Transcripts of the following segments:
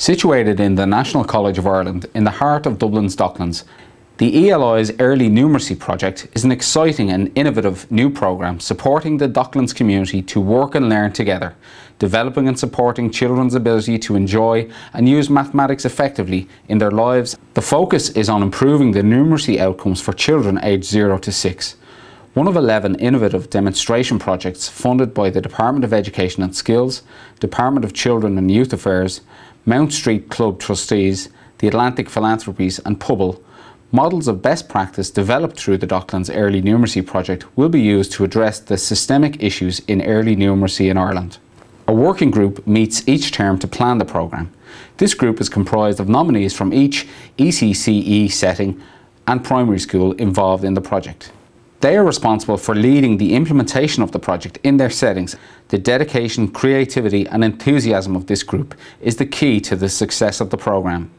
Situated in the National College of Ireland in the heart of Dublin's Docklands, the ELI's Early Numeracy project is an exciting and innovative new programme supporting the Docklands community to work and learn together, developing and supporting children's ability to enjoy and use mathematics effectively in their lives. The focus is on improving the numeracy outcomes for children aged 0 to 6. One of 11 innovative demonstration projects funded by the Department of Education and Skills, Department of Children and Youth Affairs, Mount Street Club Trustees, the Atlantic Philanthropies and Pobal Models of best practice developed through the Docklands Early Numeracy project will be used to address the systemic issues in early numeracy in Ireland. A working group meets each term to plan the programme. This group is comprised of nominees from each ECCE setting and primary school involved in the project. They are responsible for leading the implementation of the project in their settings. The dedication, creativity and enthusiasm of this group is the key to the success of the programme.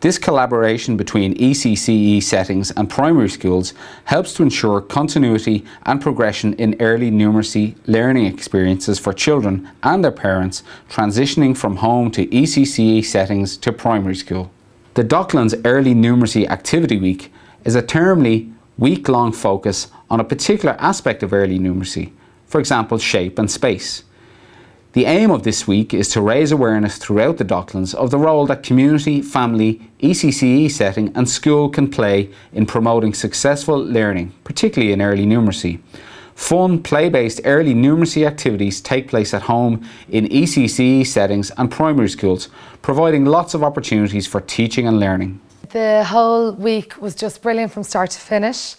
This collaboration between ECCE settings and primary schools helps to ensure continuity and progression in early numeracy learning experiences for children and their parents transitioning from home to ECCE settings to primary school. The Docklands Early Numeracy Activity Week is a termly week-long focus on a particular aspect of early numeracy, for example shape and space. The aim of this week is to raise awareness throughout the Docklands of the role that community, family, ECCE setting and school can play in promoting successful learning, particularly in early numeracy. Fun, play-based early numeracy activities take place at home in ECCE settings and primary schools, providing lots of opportunities for teaching and learning. The whole week was just brilliant from start to finish.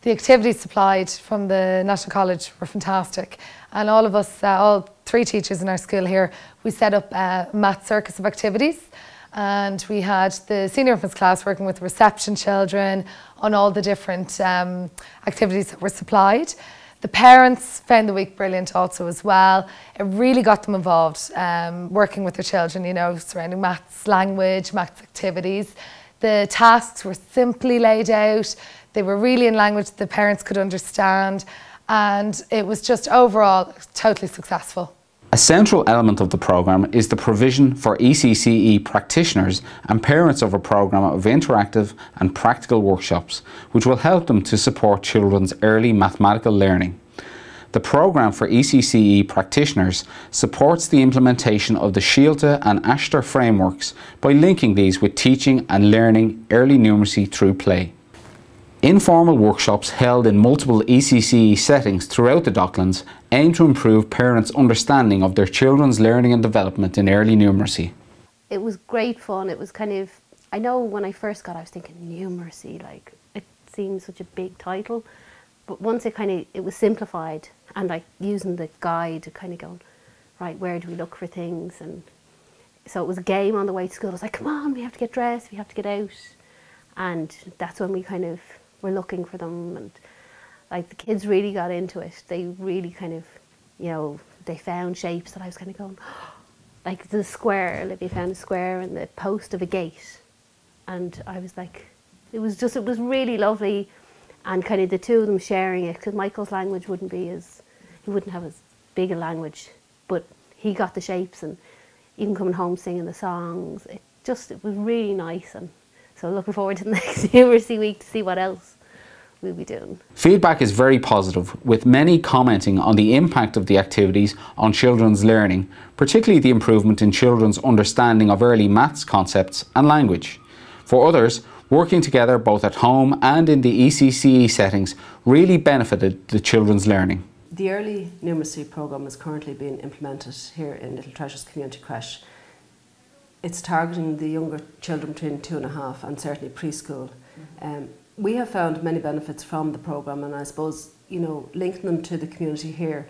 The activities supplied from the National College were fantastic and all of us, uh, all three teachers in our school here, we set up a math circus of activities and we had the senior infants class working with reception children on all the different um, activities that were supplied. The parents found the week brilliant also as well. It really got them involved, um, working with their children, you know, surrounding maths, language, maths activities. The tasks were simply laid out. They were really in language the parents could understand and it was just overall totally successful. A central element of the programme is the provision for ECCE practitioners and parents of a programme of interactive and practical workshops which will help them to support children's early mathematical learning. The programme for ECCE practitioners supports the implementation of the Síolta and Aistear frameworks by linking these with teaching and learning early numeracy through play. Informal workshops held in multiple ECCE settings throughout the Docklands aim to improve parents' understanding of their children's learning and development in early numeracy. It was great fun. It was kind of, I know when I first got I was thinking numeracy, like it seems such a big title. But once it kind of, it was simplified and like using the guide to kind of go, right, where do we look for things? And so it was a game on the way to school. I was like, come on, we have to get dressed, we have to get out. And that's when we kind of were looking for them and like the kids really got into it. They really kind of, you know, they found shapes that I was kind of going, like the square, they found a square and the post of a gate. And I was like, it was just, it was really lovely. And kind of the two of them sharing it, because Michael's language wouldn't be as, he wouldn't have as big a language, but he got the shapes and even coming home singing the songs. It just, it was really nice. And so looking forward to the next numeracy week to see what else we'll be doing. Feedback is very positive, with many commenting on the impact of the activities on children's learning, particularly the improvement in children's understanding of early maths concepts and language. For others, working together both at home and in the ECCE settings really benefited the children's learning. The early numeracy programme is currently being implemented here in Little Treasures Community Creche it's targeting the younger children between two and a half and certainly preschool. Um, we have found many benefits from the programme and I suppose, you know, linking them to the community here,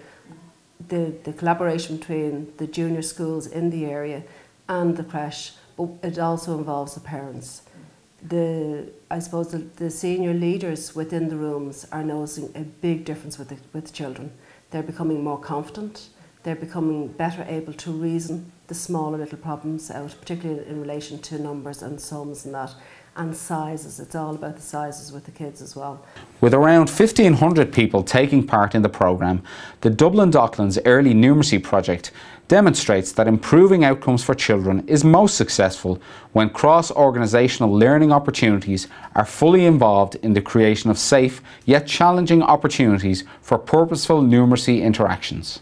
the, the collaboration between the junior schools in the area and the creche, but it also involves the parents. The, I suppose the, the senior leaders within the rooms are noticing a big difference with the, with children. They're becoming more confident, They're becoming better able to reason the smaller little problems out, particularly in relation to numbers and sums and that, and sizes. It's all about the sizes with the kids as well. With around 1,500 people taking part in the programme, the Dublin Docklands Early Numeracy Project demonstrates that improving outcomes for children is most successful when cross-organisational learning opportunities are fully involved in the creation of safe yet challenging opportunities for purposeful numeracy interactions.